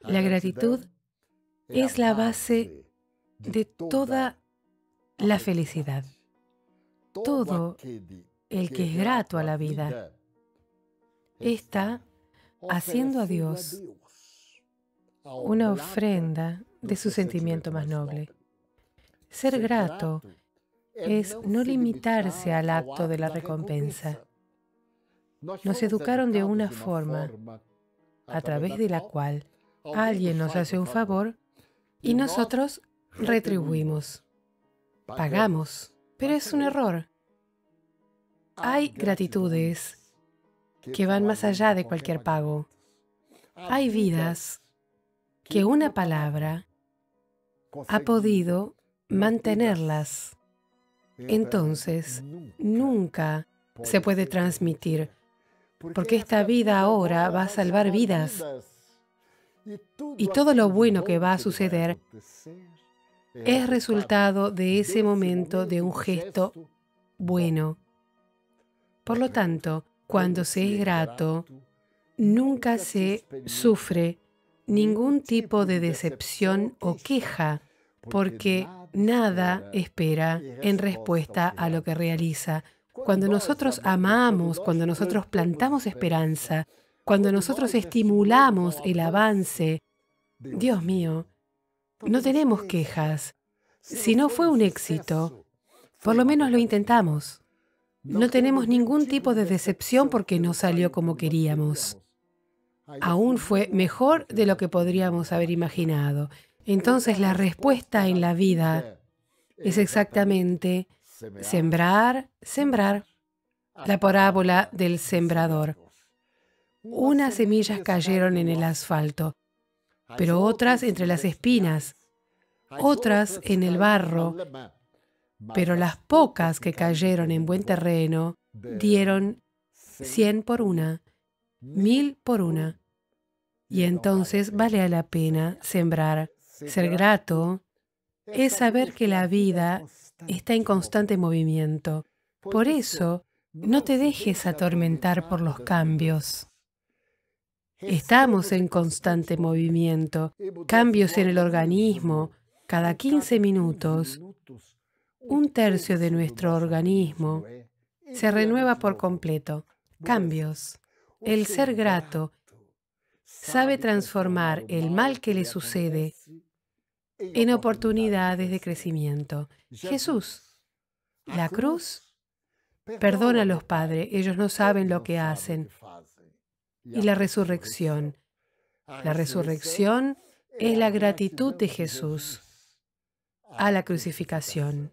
La gratitud es la base de toda la felicidad. Todo el que es grato a la vida está haciendo a Dios una ofrenda de su sentimiento más noble. Ser grato es no limitarse al acto de la recompensa. Nos educaron de una forma a través de la cual alguien nos hace un favor y nosotros retribuimos, pagamos, pero es un error. Hay gratitudes que van más allá de cualquier pago. Hay vidas que una palabra ha podido mantenerlas. Entonces, nunca se puede transmitir, porque esta vida ahora va a salvar vidas. Y todo lo bueno que va a suceder es resultado de ese momento de un gesto bueno. Por lo tanto, cuando se es grato, nunca se sufre ningún tipo de decepción o queja, porque nada espera en respuesta a lo que realiza. Cuando nosotros amamos, cuando nosotros plantamos esperanza, cuando nosotros estimulamos el avance, Dios mío, no tenemos quejas. Si no fue un éxito, por lo menos lo intentamos. No tenemos ningún tipo de decepción porque no salió como queríamos. Aún fue mejor de lo que podríamos haber imaginado. Entonces la respuesta en la vida es exactamente sembrar, sembrar. La parábola del sembrador. Unas semillas cayeron en el asfalto, pero otras entre las espinas, otras en el barro, pero las pocas que cayeron en buen terreno dieron cien por una, mil por una. Y entonces vale la pena sembrar. Ser grato es saber que la vida está en constante movimiento. Por eso, no te dejes atormentar por los cambios. Estamos en constante movimiento, cambios en el organismo, cada 15 minutos, un tercio de nuestro organismo se renueva por completo. Cambios. El ser grato sabe transformar el mal que le sucede en oportunidades de crecimiento. Jesús, la cruz, perdona a los padres, ellos no saben lo que hacen. Y la resurrección. La resurrección es la gratitud de Jesús a la crucificación.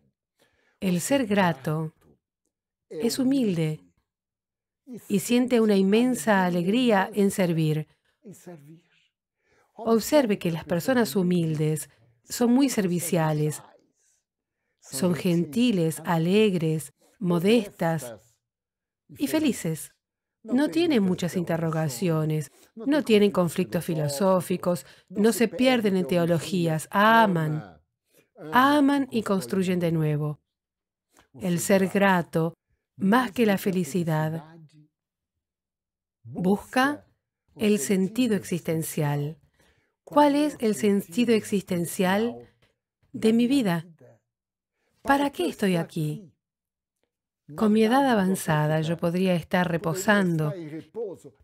El ser grato es humilde y siente una inmensa alegría en servir. Observe que las personas humildes son muy serviciales, son gentiles, alegres, modestas y felices. No tienen muchas interrogaciones, no tienen conflictos filosóficos, no se pierden en teologías, aman, aman y construyen de nuevo. El ser grato, más que la felicidad, busca el sentido existencial. ¿Cuál es el sentido existencial de mi vida? ¿Para qué estoy aquí? Con mi edad avanzada yo podría estar reposando,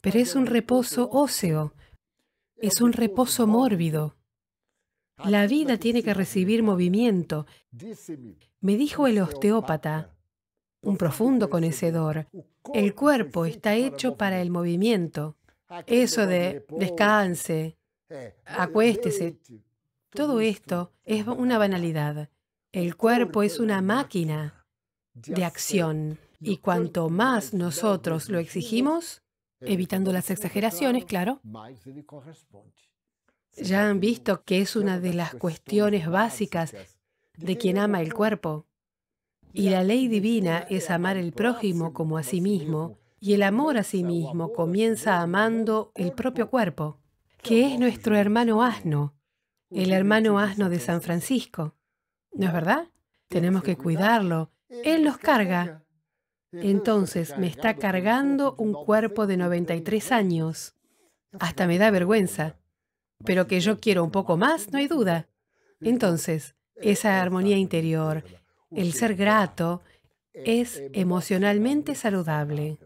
pero es un reposo óseo, es un reposo mórbido. La vida tiene que recibir movimiento. Me dijo el osteópata, un profundo conocedor, el cuerpo está hecho para el movimiento. Eso de descanse, acuéstese, todo esto es una banalidad. El cuerpo es una máquina de acción y cuanto más nosotros lo exigimos, evitando las exageraciones, claro, ya han visto que es una de las cuestiones básicas de quien ama el cuerpo. Y la ley divina es amar el prójimo como a sí mismo, y el amor a sí mismo comienza amando el propio cuerpo, que es nuestro hermano asno, el hermano asno de San Francisco. ¿No es verdad? Tenemos que cuidarlo. Él nos carga. Entonces me está cargando un cuerpo de 93 años. Hasta me da vergüenza. pero que yo quiero un poco más, no hay duda. Entonces, esa armonía interior, el ser grato, es emocionalmente saludable.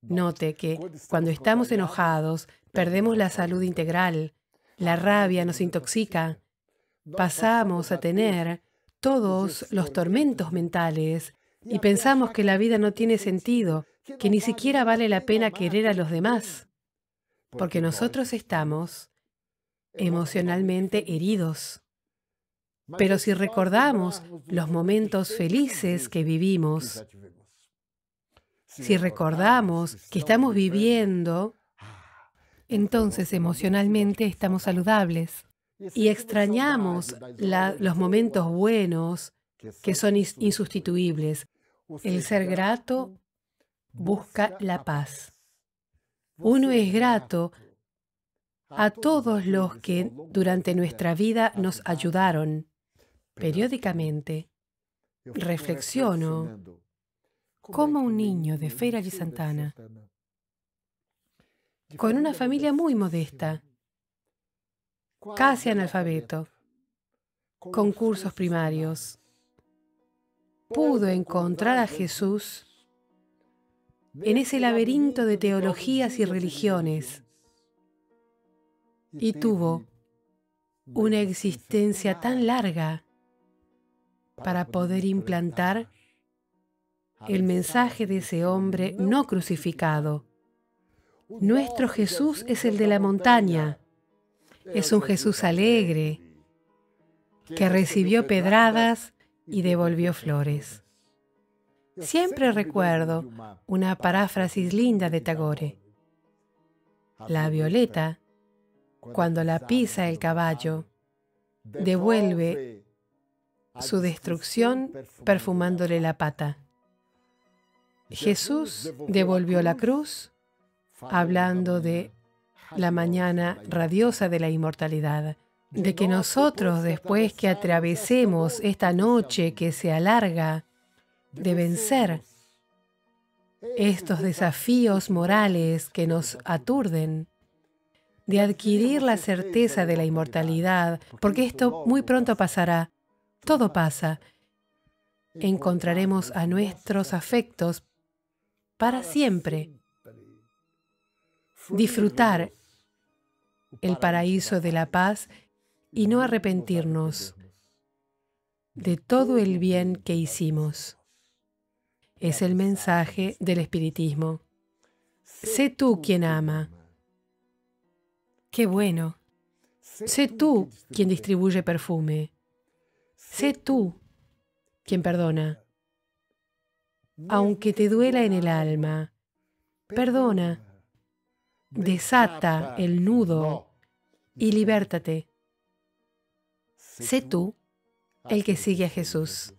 Note que cuando estamos enojados, perdemos la salud integral, la rabia nos intoxica, pasamos a tener todos los tormentos mentales y pensamos que la vida no tiene sentido, que ni siquiera vale la pena querer a los demás, porque nosotros estamos emocionalmente heridos. Pero si recordamos los momentos felices que vivimos, si recordamos que estamos viviendo, entonces emocionalmente estamos saludables y extrañamos los momentos buenos que son insustituibles. El ser grato busca la paz. Uno es grato a todos los que durante nuestra vida nos ayudaron. Periódicamente reflexiono como un niño de Feira de Santana, con una familia muy modesta, casi analfabeto, con cursos primarios, pudo encontrar a Jesús en ese laberinto de teologías y religiones y tuvo una existencia tan larga para poder implantar el mensaje de ese hombre no crucificado. Nuestro Jesús es el de la montaña. Es un Jesús alegre que recibió pedradas y devolvió flores. Siempre recuerdo una paráfrasis linda de Tagore. La violeta, cuando la pisa el caballo, devuelve su destrucción perfumándole la pata. Jesús devolvió la cruz hablando de la mañana radiosa de la inmortalidad, de que nosotros, después que atravesemos esta noche que se alarga, de vencer estos desafíos morales que nos aturden, de adquirir la certeza de la inmortalidad, porque esto muy pronto pasará, todo pasa. Encontraremos a nuestros afectos para siempre. Disfrutar el paraíso de la paz y no arrepentirnos de todo el bien que hicimos. Es el mensaje del espiritismo. Sé tú quien ama. Qué bueno. Sé tú quien distribuye perfume. Sé tú quien perdona. Aunque te duela en el alma, perdona, desata el nudo y libértate. Sé tú el que sigue a Jesús.